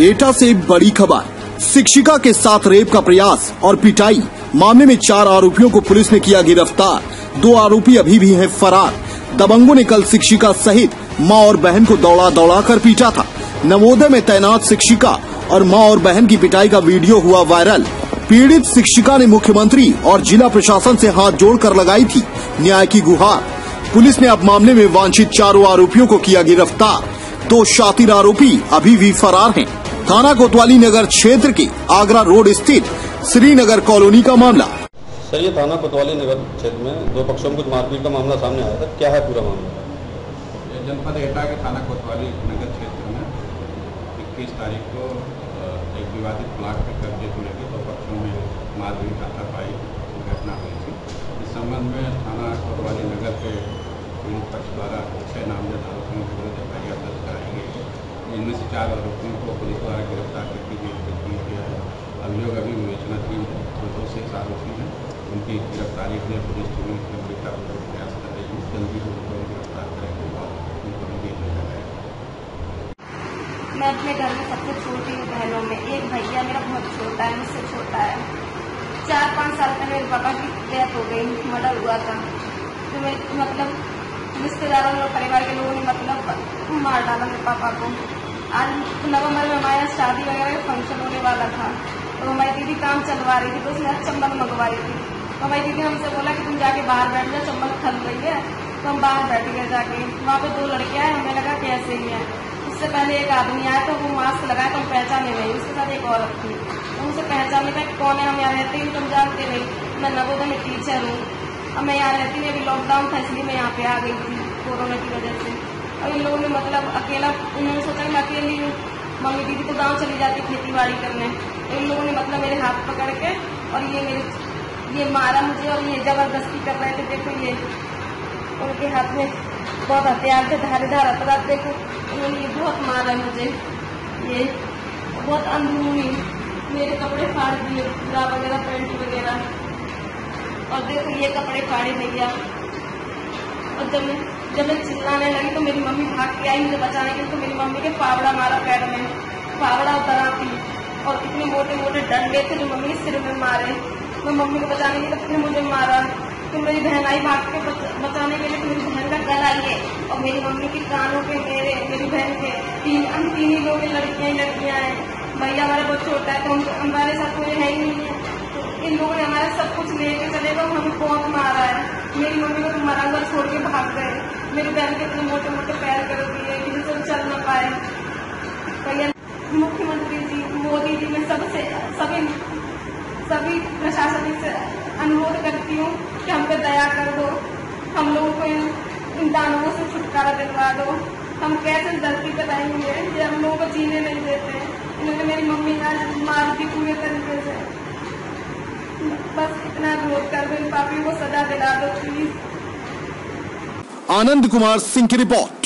एटा से बड़ी खबर। शिक्षिका के साथ रेप का प्रयास और पिटाई। मामले में चार आरोपियों को पुलिस ने किया गिरफ़्तार। दो आरोपी अभी भी हैं फरार। दबंगों ने कल शिक्षिका सहित माँ और बहन को दौड़ा दौड़ा कर पीटा था। नवोदय में तैनात शिक्षिका और माँ और बहन की पिटाई का वीडियो हुआ वायरल। पीड़ित शिक्षिका ने मुख्यमंत्री और जिला प्रशासन से हाथ जोड़कर लगाई थी न्याय की गुहार। पुलिस ने अब मामले में वांछित चारों आरोपियों को किया गिरफ़्तार। दो शातिर आरोपी अभी भी फरार हैं। थाना कोतवाली नगर क्षेत्र के आगरा रोड स्थित श्रीनगर कॉलोनी का मामला। सर ये थाना कोतवाली नगर क्षेत्र में दो पक्षों में कुछ मारपीट का मामला सामने आया था। क्या है पूरा मामला? जनपद एटा के थाना कोतवाली नगर क्षेत्र में इक्कीस तारीख को एक विवादित प्लाट के कब्जे को लेकर दो पक्षों में मारपीट हाथापाई की घटना हुई थी। इस संबंध में थाना कोतवाली नगर के पक्ष द्वारा छह नामजद आरोपियों के विरुद्ध एफ़ आई आर दर्ज कराई गई है इनमें से चार आरोपियों को पुलिस द्वारा गिरफ़्तार करके जेल भेज दिया गया है अभियोग अभी विवेचनाधीन है जो दो शेष आरोपी हैं। उनकी गिरफ्तारी के लिए पुलिस टीम गंभीरतापूर्वक प्रयास कर रही है। जल्दी ही उनको गिरफ़्तार करेंगे और उनको भी जेल में लगाएँगे। मैं अपने घर में सबसे छोटी हूँ बहनों में। एक भैया मेरा बहुत छोटा है, मुझसे छोटा है। चार पाँच साल पहले मेरे पापा की डेथ हो गई मर्डर हुआ था। तो मैं मतलब रिश्तेदारों और परिवार के लोगों ने मतलब मार डाला मेरे पापा को। आज नवंबर में हमारे यहाँ शादी वगैरह का फ़ंक्शन होने वाला था। तो हमारी दीदी काम चलवा रही थी तो उसने चम्बल मंगवा रही थी। तो हमारी दीदी हमसे बोला कि तुम जाके बाहर बैठ जाओ चम्बल खल रही है तो हम बाहर बैठ गए जाके। वहाँ पे दो लड़कियाँ हैं, हमें लगा कि ऐसे ही है। उससे पहले एक आदमी आया तो वो मास्क लगाया तो हम पहचाने नहीं। उसके साथ एक औरत थी। तो उनसे पहचानने का कौन है, हम यहाँ रहते ही, तुम जानते नहीं। मैं नवोदय में टीचर हूँ। अब मैं यहाँ रहती नहीं, अभी लॉकडाउन था, इसलिए मैं यहाँ पे आ गई थी, कोरोना की वजह से। और इन लोगों ने मतलब अकेला उन्होंने सोचा मैं अकेली हूँ। मम्मी दीदी तो गाँव चली जाती खेती बाड़ी करने। इन लोगों ने मतलब मेरे हाथ पकड़ के और ये मेरे, ये मारा मुझे और ये ज़बरदस्ती कर रहे थे। देखो ये, उनके हाथ में बहुत हथियार थे, धारीदार हथियार देखो, उन्होंने ये बहुत मारा मुझे। ये बहुत अंदरूनी मेरे कपड़े फाड़ दिए पूरा वगैरह, पेंट वगैरह। और देखो ये कपड़े फाड़े भैया। और जब मैं जब मैं चिल्लाने लगी तो मेरी मम्मी भाग के आई मुझे बचाने के लिए तो मेरी मम्मी के फावड़ा मारा पैर में, फावड़ा उतरा थी और इतने मोटे मोटे डंडे थे जो मम्मी के सिर में मारे। मैं मम्मी को बचाने के लिए फिर मुझे मारा। तो मेरी बहन आई भाग के बचाने के लिए तो मेरी बहन का गला लिए, और मेरी मम्मी के कानों पे मेरे मेरी बहन के तीन, हम तीन ही लोग लड़कियाँ लड़कियाँ हैं। भैया हमारा बहुत छोटा है तो हमारे साथ कोई है ही नहीं है। तो इन लोगों ने हमारा सब कुछ लेके चले गए और हमें बहुत मारा। मेरी मम्मी को तो मरंगा छोड़ के भाग गए। मेरी बहन के इतने मोटे मोटे पैर कर दिए कि जिससे चल न पाए। भैया, मुख्यमंत्री जी, मोदी जी, मैं सबसे सभी सभी प्रशासन से अनुरोध करती हूँ कि हम पे दया कर दो। हम लोगों को इन इन दानवों से छुटकारा दिलवा दो। हम कैसे धरती पे रहेंगे ये हम लोगों को जीने नहीं देते। इन्होंने मेरी मम्मी आज मार दी पूरे तरीके से। बस इतना अनुरोध कर पापियों को सजा दिला दो प्लीज़ आनंद कुमार सिंह की रिपोर्ट।